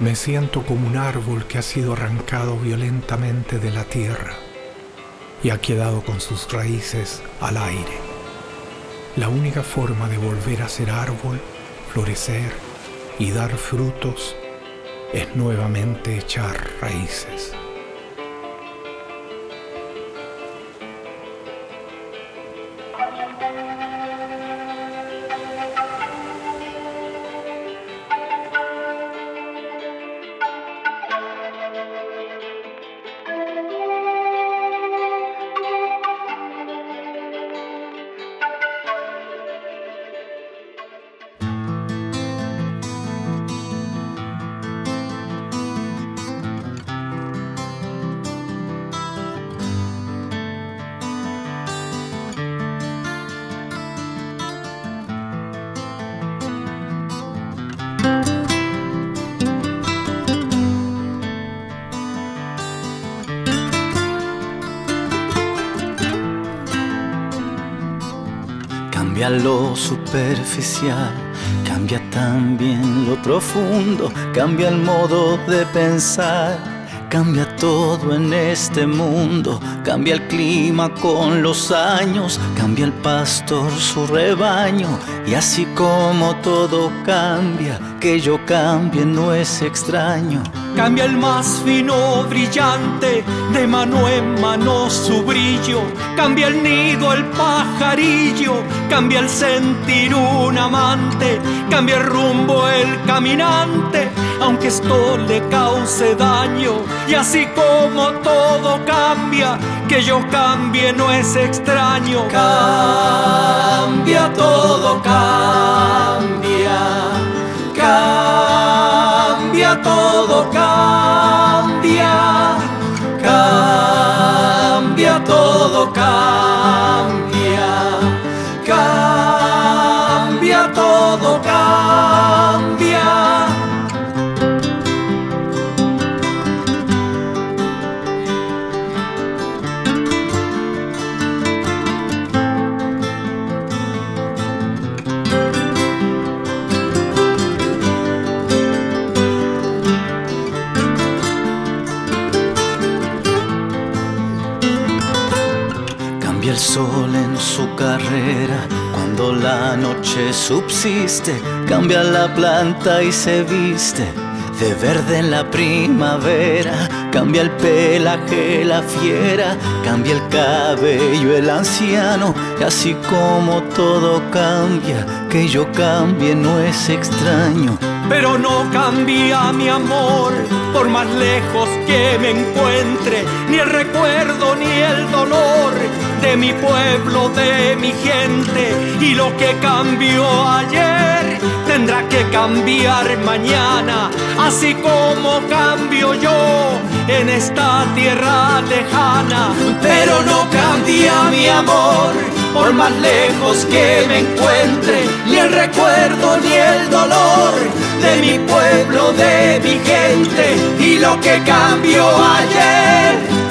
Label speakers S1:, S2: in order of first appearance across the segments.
S1: Me siento como un árbol que ha sido arrancado violentamente de la tierra y ha quedado con sus raíces al aire. La única forma de volver a ser árbol, florecer y dar frutos es nuevamente echar raíces.
S2: Cambia lo superficial, cambia también lo profundo, cambia el modo de pensar. Cambia todo en este mundo, cambia el clima con los años, cambia el pastor su rebaño y así como todo cambia, que yo cambie no es extraño.
S3: Cambia el más fino brillante, de mano en mano su brillo. Cambia el nido, el pajarillo. Cambia el sentir un amante. Cambia el rumbo, el caminante. Aunque esto le cause daño. Y así como todo cambia, que yo cambie no es extraño.
S2: Cambia todo, cambia. Cambia todo, cambia. Cambia todo, cambia. Cambia todo, cambia. El sol en su carrera cuando la noche subsiste. Cambia la planta y se viste de verde en la primavera. Cambia el pelaje, la fiera. Cambia el cabello, el anciano. Y así como todo cambia, que yo cambie no es extraño.
S3: Pero no cambia mi amor, por más lejos que me encuentre, ni el recuerdo ni el dolor de mi pueblo, de mi gente. Y lo que cambió ayer tendrá que cambiar mañana, así como cambio yo en esta tierra lejana. Pero no cambia mi amor, por más lejos que me encuentre, ni el recuerdo ni el dolor de mi pueblo, de mi gente. Y lo que cambió ayer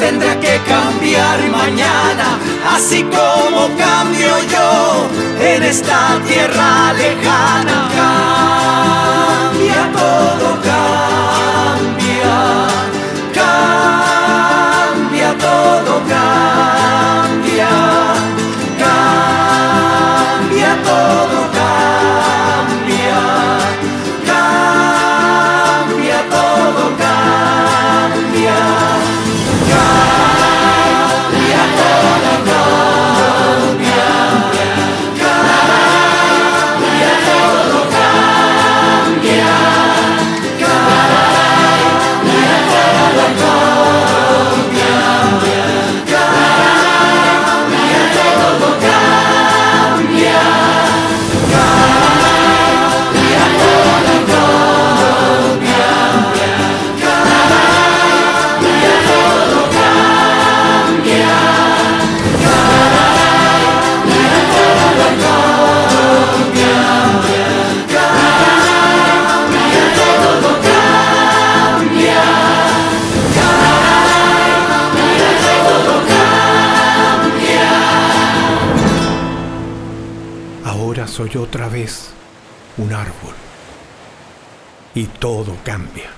S3: tendrá que cambiar mañana, así como cambio yo en esta tierra lejana.
S1: Soy otra vez un árbol y todo cambia.